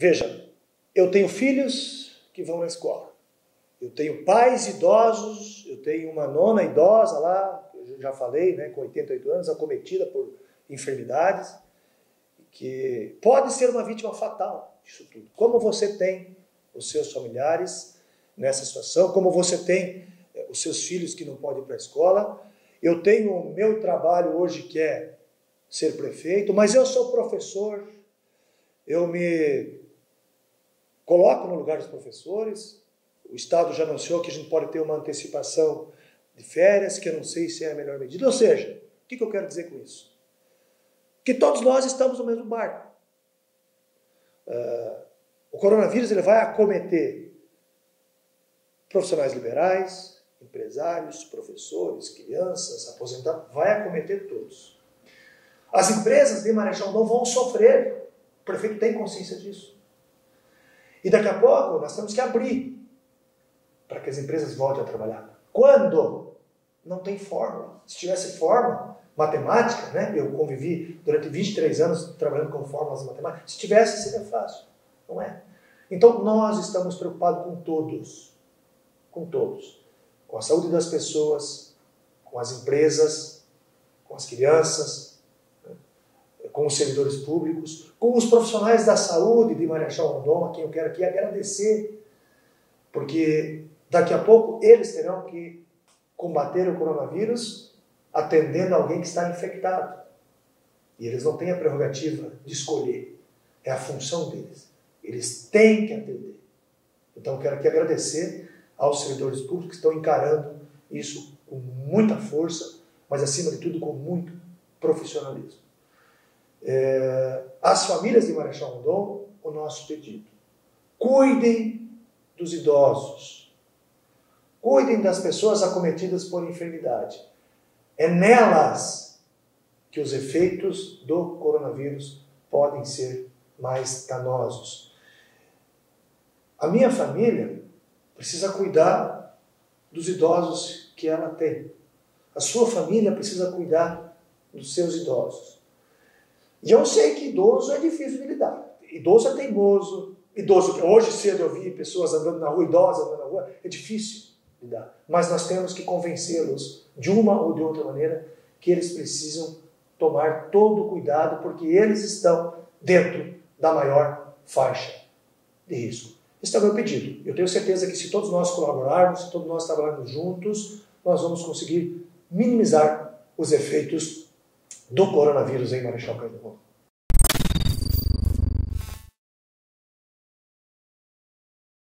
Veja, eu tenho filhos que vão na escola. Eu tenho pais idosos, eu tenho uma nona idosa lá, eu já falei, né, com 88 anos, acometida por enfermidades, que pode ser uma vítima fatal disso tudo. Como você tem os seus familiares nessa situação, como você tem eh, os seus filhos que não podem ir para a escola. Eu tenho o meu trabalho hoje que é ser prefeito, mas eu sou professor, eu me coloco no lugar dos professores. O Estado já anunciou que a gente pode ter uma antecipação de férias, que eu não sei se é a melhor medida. Ou seja, o que eu quero dizer com isso? Que todos nós estamos no mesmo barco. Uh, o coronavírus ele vai acometer profissionais liberais, empresários, professores, crianças, aposentados, vai acometer todos. As empresas de Marechal não vão sofrer. O prefeito tem consciência disso. E daqui a pouco nós temos que abrir para que as empresas voltem a trabalhar. Quando? Não tem fórmula. Se tivesse fórmula matemática, né? eu convivi durante 23 anos trabalhando com fórmulas matemáticas, se tivesse seria fácil. Não é? Então nós estamos preocupados com todos. Com todos. Com a saúde das pessoas, com as empresas, com as crianças? Com os servidores públicos, com os profissionais da saúde de Marechal Rondon, a quem eu quero aqui agradecer, porque daqui a pouco eles terão que combater o coronavírus atendendo alguém que está infectado. E eles não têm a prerrogativa de escolher, é a função deles. Eles têm que atender. Então, quero aqui agradecer aos servidores públicos que estão encarando isso com muita força, mas acima de tudo com muito profissionalismo. É, as famílias de Marechal Rondon, o nosso pedido: cuidem dos idosos, cuidem das pessoas acometidas por enfermidade. É nelas que os efeitos do coronavírus podem ser mais danosos. A minha família precisa cuidar dos idosos que ela tem. A sua família precisa cuidar dos seus idosos. E eu sei que idoso é difícil de lidar. Idoso é teimoso. Idoso, hoje cedo eu vi pessoas andando na rua, idosas andando na rua, é difícil lidar. Mas nós temos que convencê-los, de uma ou de outra maneira, que eles precisam tomar todo o cuidado, porque eles estão dentro da maior faixa de risco. Esse é o meu pedido. Eu tenho certeza que se todos nós colaborarmos, se todos nós trabalharmos juntos, nós vamos conseguir minimizar os efeitos do coronavírus em Marechal Cândido